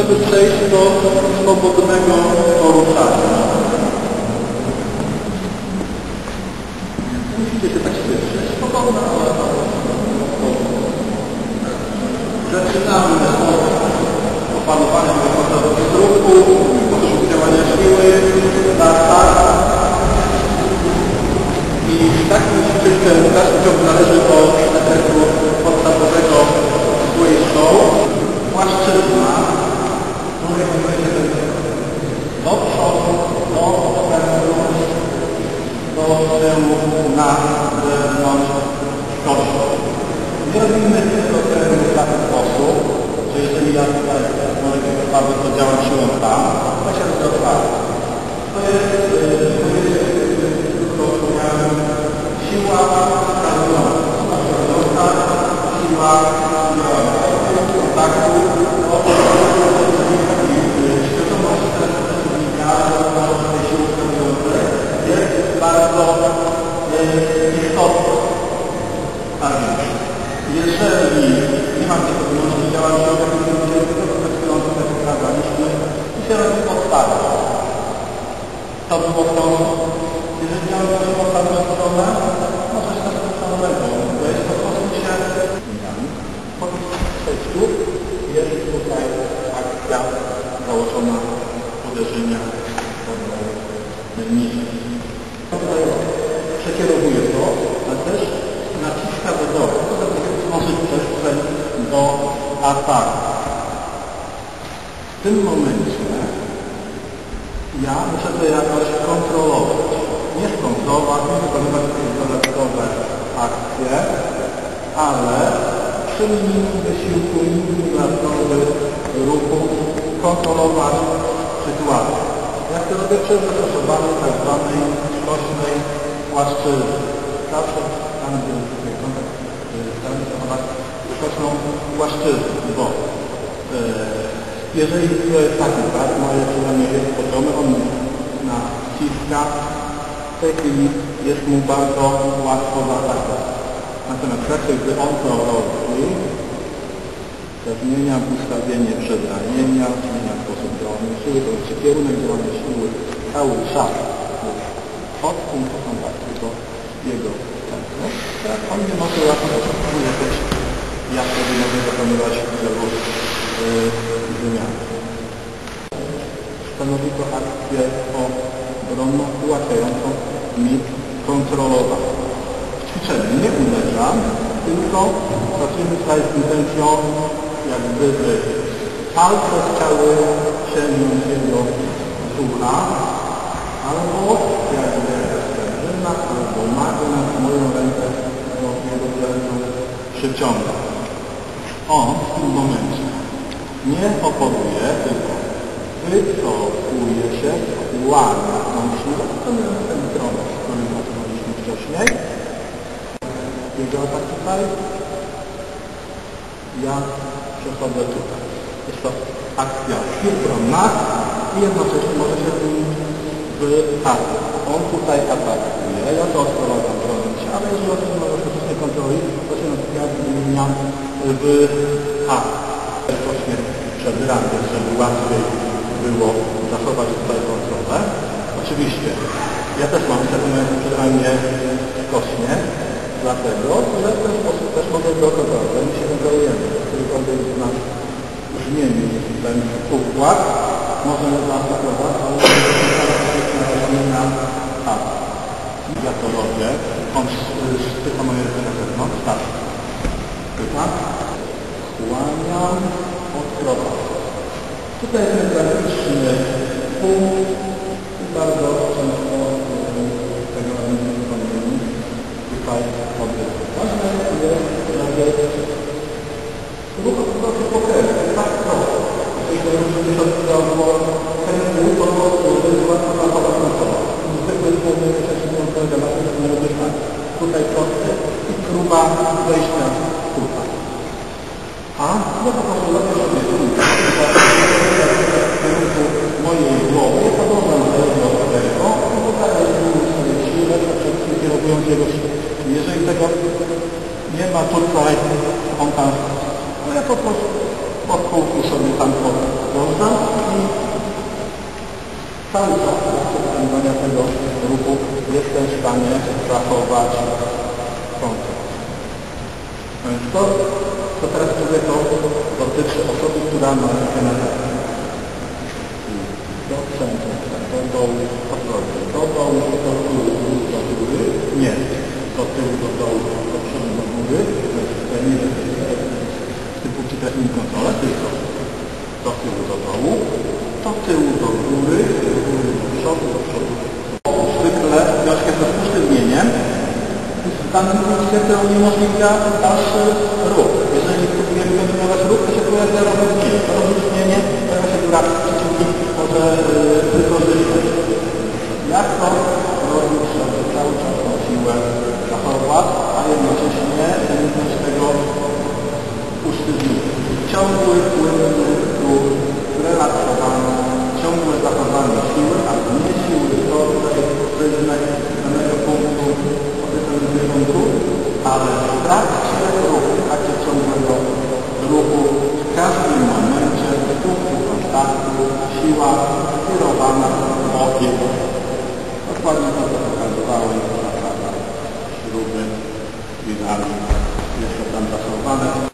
żeby przejść do swobodnego poruszania. Musicie się tak spieszyć. Spokojna, ale Zaczynamy od opanowania wychodzących ruchu, działania siły, na start. I takim ćwiczeń w dalszym ciągu należy do elementu podstawowego swojej show. Płaszczyzna, której będzie do przodu, do przodu, do tyłu, na zewnątrz kości. Nie robimy tylko tego w taki sposób, że jeżeli ja tutaj mogę bardzo to działam siłą tam, to się rozwiązać. To jest, yy, to jest krótko wspomniałem, siła skazująca. Skazująca, siła skazująca. Kontaktu, świadomość pracownika, tej siły skazującej jest bardzo yy, istotna. A więc, jeżeli nie mam tej pewności działania siłowe, to będzie pracujące, tak jak pokazaliśmy, i się robi podstawa. To było to, jeżeli działam się podstawę stronę, może się tak samego, to jest po prostu się zmieniami. Po przejściu jest tutaj akcja założona uderzenia niżej. Tutaj przekierowuje to, ale też naciska do dołu. To tworzy przestrzeń do ataku. W tym momencie ja muszę to jakoś kontrolować. Nie skontrolować, nie wykonywać jakieś dodatkowe akcje, ale przy minimum wysiłku, minimum dodatkowych kontrolować sytuację. Jak to robię przy zastosowanej tak zwanej skośnej płaszczyzny. Zawsze się tutaj kontakt, staram się zachować skośną płaszczyznę, bo e, jeżeli to jest taki tak, moje przynajmniej jest poziome, on naciska, w tej chwili jest mu bardzo łatwo zaatakować. Natomiast raczej gdy on to robi, zmienia ustawienie przedramienia, zmienia sposób działania siły, to jest kierunek działania siły cały czas od punktu kontaktu do jego centrum. Tak, on nie może łatwo oczekuje też, jak wtedy mogę dokonywać wielu yy, wymian. Stanowi to akcję obronną, ułatwiającą mi kontrolowanie. W ćwiczeniu nie uderzam, tylko pracujemy tutaj z intencją jak gdyby palce chciały sięgnąć jego ducha, albo jakby sprężyna, albo magnes moją rękę do jego ręką przyciąga. On w tym momencie nie oponuje, tylko wycofuje się, łamie tą siłę, to jest ten tron, o którym pracowaliśmy wcześniej. Jego atak tutaj, ja przechodzę tutaj. Jest to akcja siłbronna i jednocześnie może się z nim wytarzyć. On tutaj atakuje, ja to odprowadzam bronić ale jeżeli może faktycznie kontroli, to się na przykład zmieniam w A. Właśnie przed rankiem, żeby łatwiej było zachować tutaj kontrolę. Oczywiście, ja też mam w pewnym momencie kośnie, dlatego, że w ten sposób też mogę go kontrolować. Ten układ, możemy zaatakować, ale nie na tak. Ja to robię. On spycha moje ręce na zewnątrz. Tak. Spycha. Kłaniam. Odprowadzam. Tutaj jest graficzny punkt bardzo często tego nie wykonujemy. Tutaj sobie ważne jest, żeby ruch trochę pokręcić, wejścia tutaj. A ja po prostu robię sobie tutaj. W kierunku mojej głowy podążam do tego i podaję sobie siłę, przed kierując jego Jeżeli tego nie ma tutaj, on tam, no ja po prostu pod kółku sobie tam podążam i cały czas podczas wykonywania tego ruchu jestem w stanie zachować to, co teraz mówię, to dotyczy osoby, która ma dole. Do centrum, do dołu, odwrotnie. Do dołu, do tyłu, do góry. Nie. Do tyłu, do dołu, do przodu, do góry. To nie jest w tym punkcie teraz nie kontrolę, tylko do tyłu, do dołu, do tyłu, do góry, do góry, do przodu, do przodu. Punkcie to uniemożliwia dalszy ruch. Jeżeli próbujemy kontynuować ruch, to się pojawia rozluźnienie. Pojawia się góra przeciwnik może wykorzystać. Jak to robić, żeby cały czas tą siłę zachować, a jednocześnie uniknąć tego usztywnienia. Ciągły, płynny ruch, relaksowany, ciągłe zachowanie siły, a nie siły, to tutaj rynek danego punktu odbytego ruch, ale w trakcie ruchu, w trakcie ciągłego ruchu, w każdym momencie w punktu kontaktu siła skierowana bokiem. Dokładnie to, co pokazywałem, zasada śruby, jest to tam zachowane.